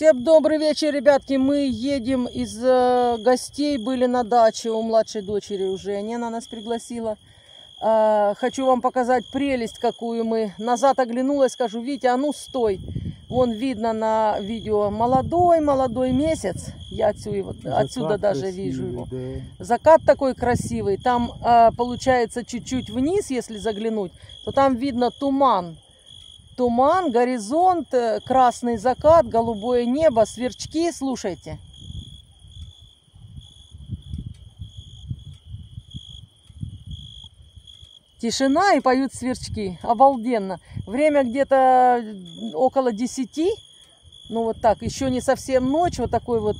Всем добрый вечер, ребятки. Мы едем из э, гостей, были на даче у младшей дочери уже. Она нас пригласила. Э, хочу вам показать прелесть, какую мы. Назад оглянулась, скажу, Витя, а ну стой. Вон видно на видео молодой, молодой месяц. Я отсюда, отсюда даже красивый, вижу его. Да. Закат такой красивый. Там э, получается чуть-чуть вниз, если заглянуть, то там видно туман туман, горизонт, э, красный закат, голубое небо, сверчки, слушайте. Тишина и поют сверчки. Обалденно. Время где-то около 10. Ну вот так, еще не совсем ночь. Вот такой вот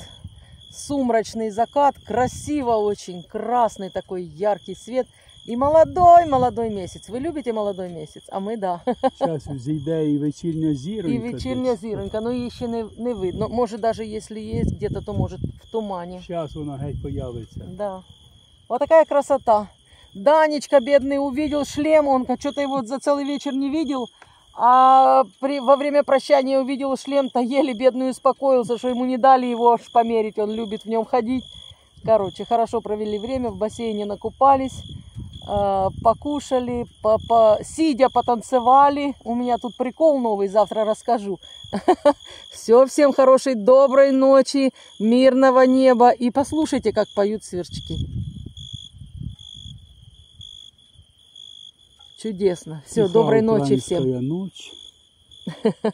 сумрачный закат. Красиво очень. Красный такой яркий свет. І молодой, молодой місяць. Ви любите молодой місяць? А ми да. Зараз зійде і вечірня зіронька. І вечірня зіронька, ну її ще не, не видно. Може, навіть якщо є где-то, то може в тумані. Зараз вона геть появиться. Да. Вот такая красота. Данечка бедный увидел шлем, он что-то его за целый вечер не видел, а при, во время прощания увидел шлем-то еле бедный успокоился, что ему не дали его аж померить, он любит в нем ходить. Короче, хорошо провели время, в бассейне накупались. Э, покушали, по, по, сидя потанцевали. У меня тут прикол новый, завтра расскажу. Все, всем хорошей, доброй ночи, мирного неба. И послушайте, как поют сверчки. Чудесно. Все, доброй ночи всем. Ночь.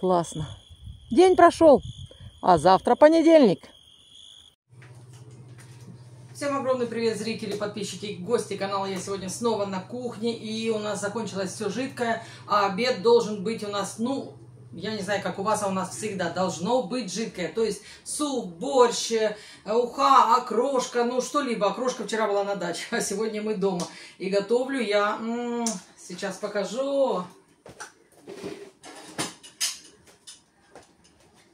Классно. День прошел, а завтра понедельник. Всем огромный привет, зрители, подписчики, гости канала. Я сегодня снова на кухне, и у нас закончилось все жидкое, а обед должен быть у нас, ну, я не знаю, как у вас, а у нас всегда должно быть жидкое. То есть суп, борщ, э, уха, окрошка, ну что-либо. Окрошка вчера была на даче, а сегодня мы дома. И готовлю я, м -м, сейчас покажу.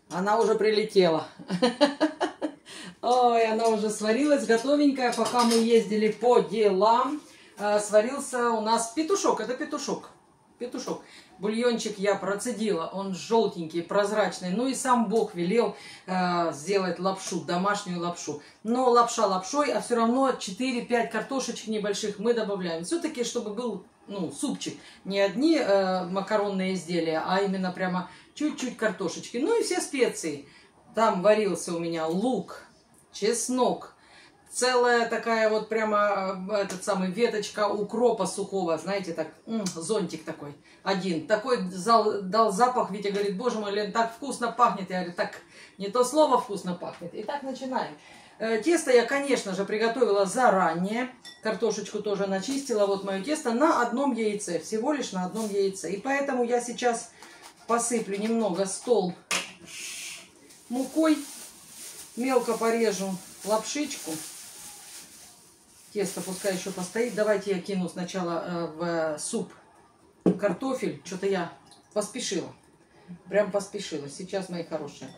Она уже прилетела. Ой, она уже сварилась, готовенькая. Пока мы ездили по делам, э, сварился у нас петушок. Это петушок. Петушок. Бульончик я процедила, он желтенький, прозрачный. Ну и сам Бог велел э, сделать лапшу, домашнюю лапшу. Но лапша лапшой, а все равно 4-5 картошечек небольших мы добавляем. Все-таки, чтобы был ну, супчик. Не одни э, макаронные изделия, а именно прямо чуть-чуть картошечки. Ну и все специи. Там варился у меня лук, чеснок, целая такая вот прямо э, этот самый веточка укропа сухого, знаете, так, м, зонтик такой, один. Такой зал, дал запах, Витя говорит, боже мой, Лен, так вкусно пахнет. Я говорю, так, не то слово вкусно пахнет. И так начинаем. Э, тесто я, конечно же, приготовила заранее. Картошечку тоже начистила. Вот мое тесто на одном яйце. Всего лишь на одном яйце. И поэтому я сейчас посыплю немного стол мукой. Мелко порежу лапшичку. Тесто пускай еще постоит. Давайте я кину сначала э, в суп картофель. Что-то я поспешила. Прям поспешила. Сейчас, мои хорошие.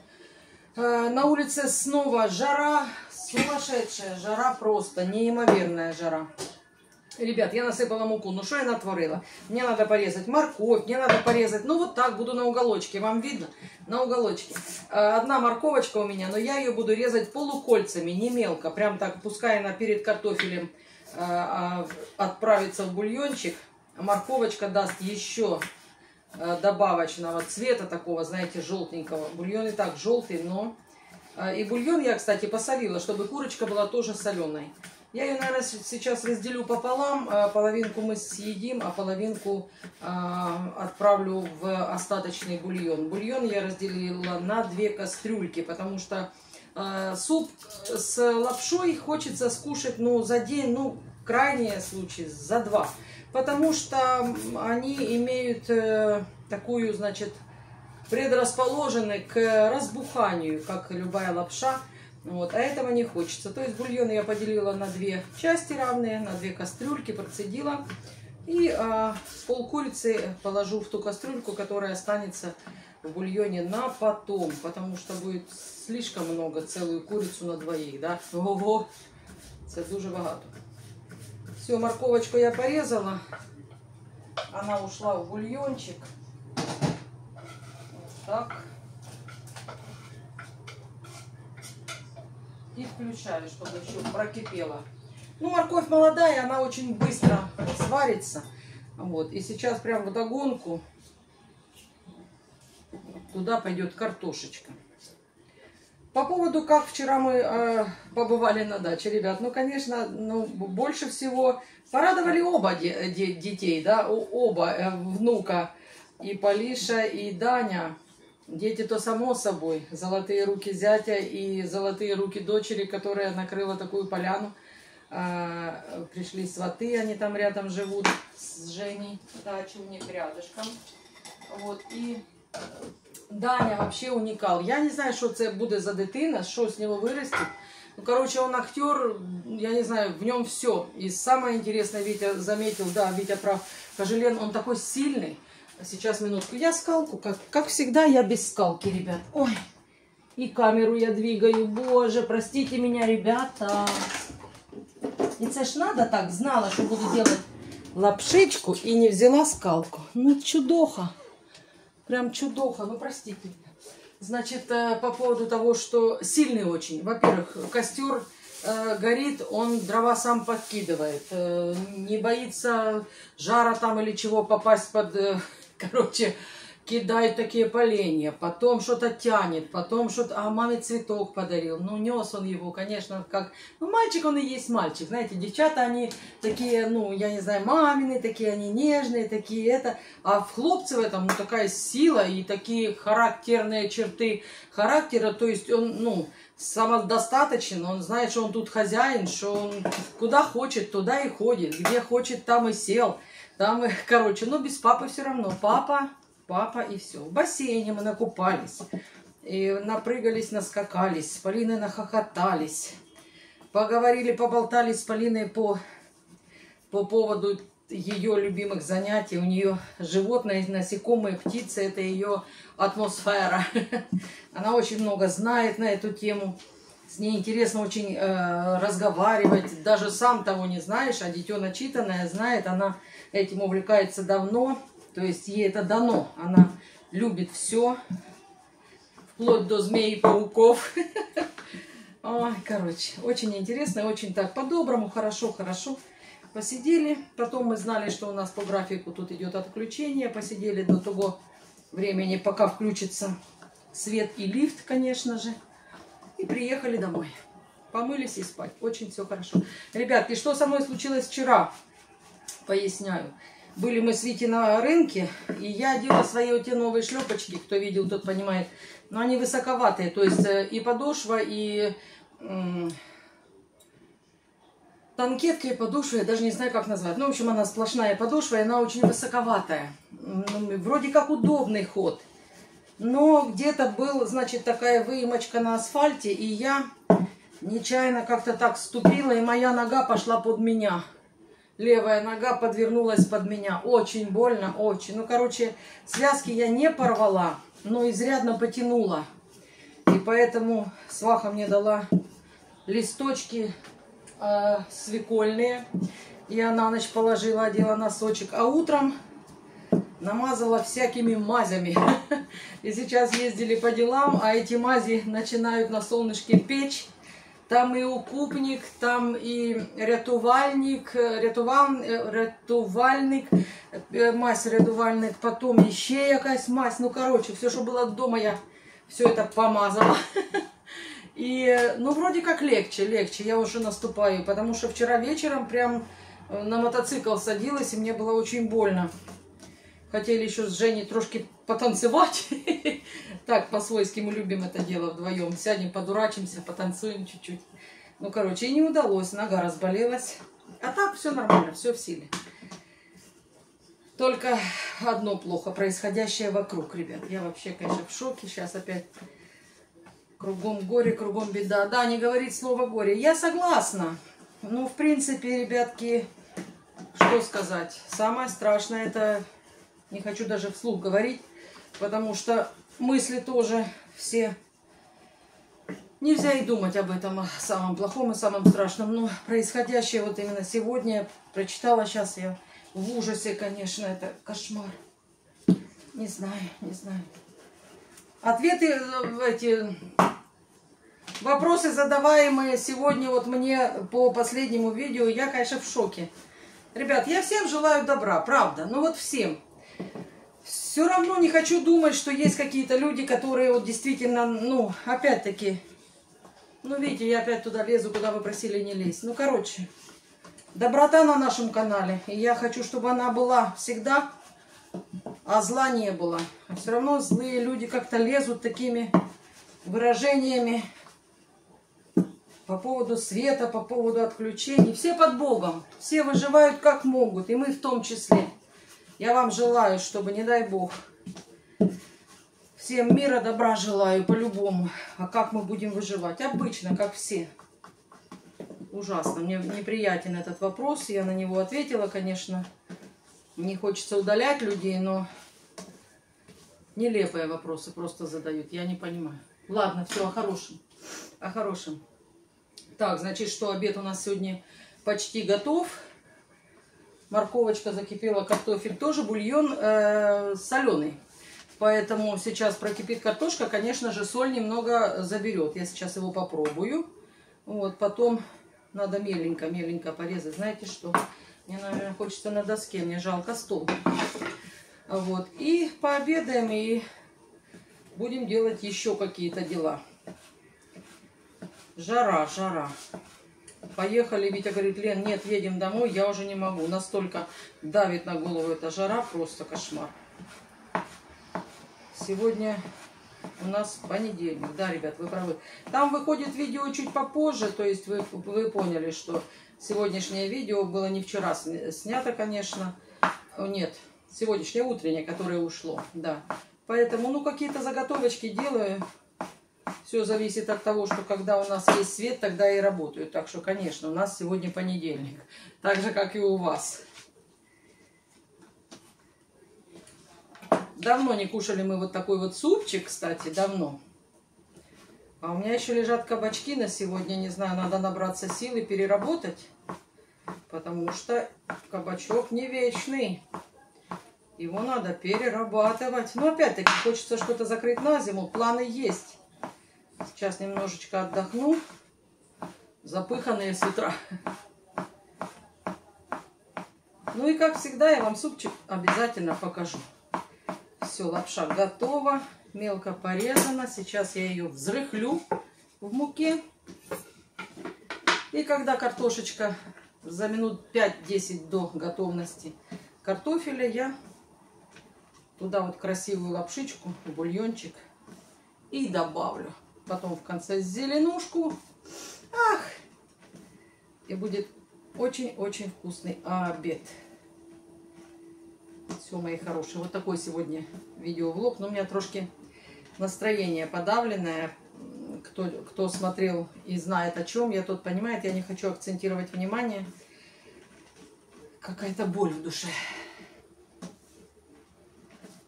Э, на улице снова жара. Сумасшедшая жара просто. Неимоверная жара. Ребят, я насыпала муку. Ну, что я натворила? Мне надо порезать морковь, мне надо порезать... Ну, вот так буду на уголочке. Вам видно? На уголочке. Э, одна морковочка у меня, но я ее буду резать полукольцами, не мелко. Прям так, пускай она перед картофелем э, а, отправится в бульончик. Морковочка даст еще э, добавочного цвета такого, знаете, желтенького. Бульон и так желтый, но... И бульон я, кстати, посолила, чтобы курочка была тоже соленой. Я ее, наверное, сейчас разделю пополам. Э, половинку мы съедим, а половинку э, отправлю в остаточный бульон. Бульон я разделила на две кастрюльки, потому что э, суп с лапшой хочется скушать ну, за день, ну, крайние случаи, за два. Потому что они имеют такую, значит, предрасположены к разбуханию, как любая лапша. Вот, а этого не хочется. То есть бульон я поделила на две части равные, на две кастрюльки, процедила. И а, пол курицы положу в ту кастрюльку, которая останется в бульоне на потом, потому что будет слишком много, целую курицу на двоих, да? Ого, это дуже багато. Все, морковочку я порезала, она ушла в бульончик. Вот так. И включаю, чтобы еще прокипело. Ну, морковь молодая, она очень быстро сварится. Вот. И сейчас прям в догонку туда пойдет картошечка. По поводу, как вчера мы э, побывали на даче, ребят, ну, конечно, ну, больше всего порадовали оба де, де, детей, да, оба э, внука, и Полиша, и Даня. Дети то само собой, золотые руки зятя и золотые руки дочери, которая накрыла такую поляну. А, пришли сваты, они там рядом живут с Женей, дача у них рядышком. Вот, и Даня вообще уникал. Я не знаю, що це буде за дитина, що з нього виросте. Ну, короче, он актер, я не знаю, в нем все. И самое интересное, Витя заметил, да, Витя прав, Кожелен, он такой сильный. Сейчас, минутку, я скалку, как, как всегда, я без скалки, ребят. Ой, и камеру я двигаю, боже, простите меня, ребята. И це ж надо так, знала, что буду делать лапшичку и не взяла скалку. Ну, чудоха. Прям чудоха, ну простите. Значит, э, по поводу того, что сильный очень. Во-первых, костер э, горит, он дрова сам подкидывает. Э, не боится жара там или чего попасть под, э, короче, кидает такие поленья, потом что-то тянет, потом что-то, а маме цветок подарил. Ну, нес он его, конечно, как... Ну, мальчик он и есть мальчик, знаете, девчата, они такие, ну, я не знаю, мамины, такие они нежные, такие это. А в хлопце в этом, ну, такая сила и такие характерные черты характера, то есть он, ну, самодостаточен, он знает, что он тут хозяин, что он куда хочет, туда и ходит, где хочет, там и сел. Там, короче, ну, без папы все равно. Папа папа и все. В бассейне мы накупались, и напрыгались, наскакались, с Полиной нахохотались, поговорили, поболтали с Полиной по, по поводу ее любимых занятий. У нее животные, насекомые, птицы, это ее атмосфера. Она очень много знает на эту тему. С ней интересно очень э, разговаривать. Даже сам того не знаешь, а дитё начитанное знает. Она этим увлекается давно. То есть ей это дано. Она любит все, вплоть до змей и пауков. Ой, короче, очень интересно, очень так по-доброму, хорошо, хорошо. Посидели, потом мы знали, что у нас по графику тут идет отключение. Посидели до того времени, пока включится свет и лифт, конечно же. И приехали домой. Помылись и спать. Очень все хорошо. Ребятки, что со мной случилось вчера? Поясняю. Были мы с Вити на рынке, и я одела свои вот те новые шлепочки, кто видел, тот понимает. Но они высоковатые, то есть э, и подошва, и танкетка и подошва, я даже не знаю, как назвать. Ну, в общем, она сплошная подошва, и она очень высоковатая. Вроде как удобный ход. Но где-то был, значит, такая выемочка на асфальте, и я нечаянно как-то так ступила, и моя нога пошла под меня левая нога подвернулась под меня. Очень больно, очень. Ну, короче, связки я не порвала, но изрядно потянула. И поэтому сваха мне дала листочки э, свекольные. Я на ночь положила, одела носочек. А утром намазала всякими мазями. И сейчас ездили по делам, а эти мази начинают на солнышке печь. Там і укупник, там і рятувальник, рятувал, рятувальник, мазь рятувальник, потом еще якась мазь. Ну, короче, все, что было дома, я все это помазала. И, ну, вроде как легче, легче, я уже наступаю, потому что вчера вечером прям на мотоцикл садилась, и мне было очень больно. Хотели еще с Женей трошки потанцевать. Так, по-свойски мы любим это дело вдвоем. Сядем, подурачимся, потанцуем чуть-чуть. Ну, короче, и не удалось, нога разболелась. А так все нормально, все в силе. Только одно плохо, происходящее вокруг, ребят. Я вообще, конечно, в шоке. Сейчас опять кругом горе, кругом беда. Да, не говорит слово горе. Я согласна. Ну, в принципе, ребятки, что сказать. Самое страшное это не хочу даже вслух говорить, потому что мысли тоже все... Нельзя и думать об этом, о самом плохом и самом страшном. Но происходящее вот именно сегодня, прочитала сейчас я в ужасе, конечно, это кошмар. Не знаю, не знаю. Ответы в эти Вопросы, задаваемые сегодня вот мне по последнему видео, я, конечно, в шоке. Ребят, я всем желаю добра, правда. Ну вот всем. Все равно не хочу думать, что есть какие-то люди, которые вот действительно, ну, опять-таки, ну, видите, я опять туда лезу, куда вы просили не лезть. Ну, короче, доброта на нашем канале. И я хочу, чтобы она была всегда, а зла не было. А все равно злые люди как-то лезут такими выражениями по поводу света, по поводу отключений. Все под Богом. Все выживают как могут. И мы в том числе. Я вам желаю, чтобы, не дай Бог, всем мира, добра желаю по-любому. А как мы будем выживать? Обычно, как все. Ужасно. Мне неприятен этот вопрос. Я на него ответила, конечно. Не хочется удалять людей, но нелепые вопросы просто задают. Я не понимаю. Ладно, все, о хорошем. О хорошем. Так, значит, что обед у нас сегодня почти готов. Морковочка закипела, картофель тоже, бульон э, соленый. Поэтому сейчас прокипит картошка, конечно же, соль немного заберет. Я сейчас его попробую. Вот, потом надо меленько-меленько порезать. Знаете что? Мне, наверное, хочется на доске, мне жалко стол. Вот, и пообедаем, и будем делать еще какие-то дела. Жара, жара. Поехали, Витя говорит, Лен, нет, едем домой, я уже не могу. Настолько давит на голову эта жара, просто кошмар. Сегодня у нас понедельник. Да, ребят, вы правы. Там выходит видео чуть попозже, то есть вы, вы поняли, что сегодняшнее видео было не вчера снято, конечно. Нет, сегодняшнее утреннее, которое ушло, да. Поэтому, ну, какие-то заготовочки делаю. Все зависит от того, что когда у нас есть свет, тогда и работаю. Так что, конечно, у нас сегодня понедельник. Так же, как и у вас. Давно не кушали мы вот такой вот супчик, кстати, давно. А у меня еще лежат кабачки на сегодня. Не знаю, надо набраться сил и переработать. Потому что кабачок не вечный. Его надо перерабатывать. Но опять-таки хочется что-то закрыть на зиму. Планы есть. Сейчас немножечко отдохну. Запыханные с утра. Ну и как всегда я вам супчик обязательно покажу. Все, лапша готова. Мелко порезана. Сейчас я ее взрыхлю в муке. И когда картошечка за минут 5-10 до готовности картофеля, я туда вот красивую лапшичку, бульончик и добавлю потом в конце зеленушку. Ах! И будет очень-очень вкусный обед. Все, мои хорошие. Вот такой сегодня видеовлог. Но у меня трошки настроение подавленное. Кто, кто смотрел и знает о чем, я тот понимает. Я не хочу акцентировать внимание. Какая-то боль в душе.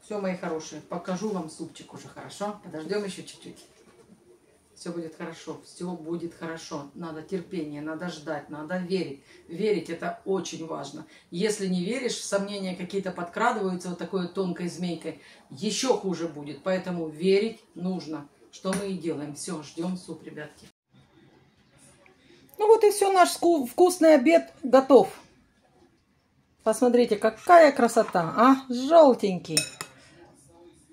Все, мои хорошие, покажу вам супчик уже, хорошо? Подождем еще чуть-чуть все будет хорошо, все будет хорошо. Надо терпение, надо ждать, надо верить. Верить это очень важно. Если не веришь, сомнения какие-то подкрадываются вот такой тонкой змейкой, еще хуже будет. Поэтому верить нужно, что мы и делаем. Все, ждем суп, ребятки. Ну вот и все, наш вкусный обед готов. Посмотрите, какая красота, а? Желтенький.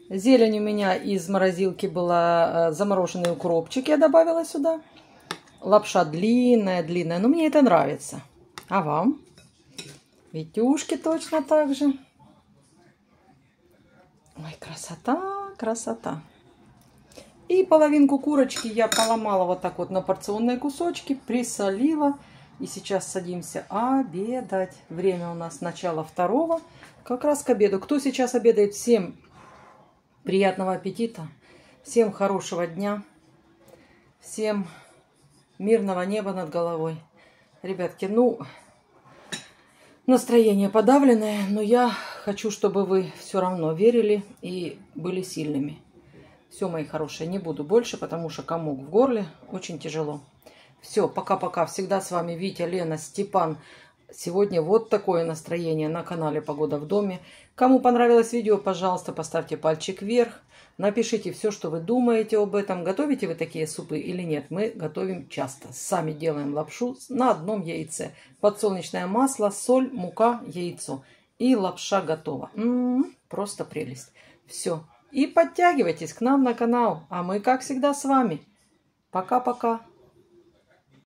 Зелень у меня из морозилки была э, замороженный укропчик, я добавила сюда. Лапша длинная, длинная, но мне это нравится. А вам? Витюшки точно так же. Ой, красота, красота. И половинку курочки я поломала вот так вот на порционные кусочки, присолила. И сейчас садимся обедать. Время у нас начало второго, как раз к обеду. Кто сейчас обедает? Всем Приятного аппетита. Всем хорошего дня. Всем мирного неба над головой. Ребятки, ну, настроение подавленное, но я хочу, чтобы вы все равно верили и были сильными. Все, мои хорошие, не буду больше, потому что комок в горле очень тяжело. Все, пока-пока. Всегда с вами Витя, Лена, Степан. Сегодня вот такое настроение на канале «Погода в доме». Кому понравилось видео, пожалуйста, поставьте пальчик вверх. Напишите все, что вы думаете об этом. Готовите вы такие супы или нет? Мы готовим часто. Сами делаем лапшу на одном яйце. Подсолнечное масло, соль, мука, яйцо. И лапша готова. М-м-м, просто прелесть. Все. И подтягивайтесь к нам на канал. А мы, как всегда, с вами. Пока-пока.